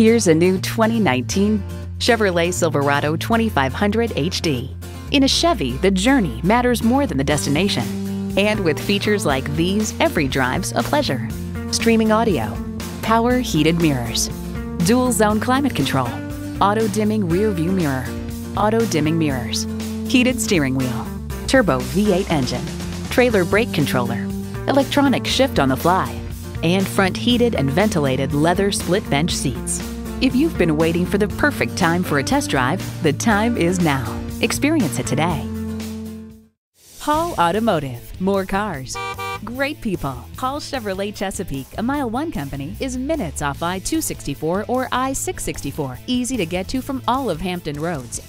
Here's a new 2019 Chevrolet Silverado 2500 HD. In a Chevy, the journey matters more than the destination. And with features like these, every drive's a pleasure. Streaming audio, power heated mirrors, dual zone climate control, auto dimming rear view mirror, auto dimming mirrors, heated steering wheel, turbo V8 engine, trailer brake controller, electronic shift on the fly, and front heated and ventilated leather split bench seats. If you've been waiting for the perfect time for a test drive, the time is now. Experience it today. Hall Automotive, more cars. Great people. Hall Chevrolet Chesapeake, a Mile 1 company, is minutes off I 264 or I 664. Easy to get to from all of Hampton roads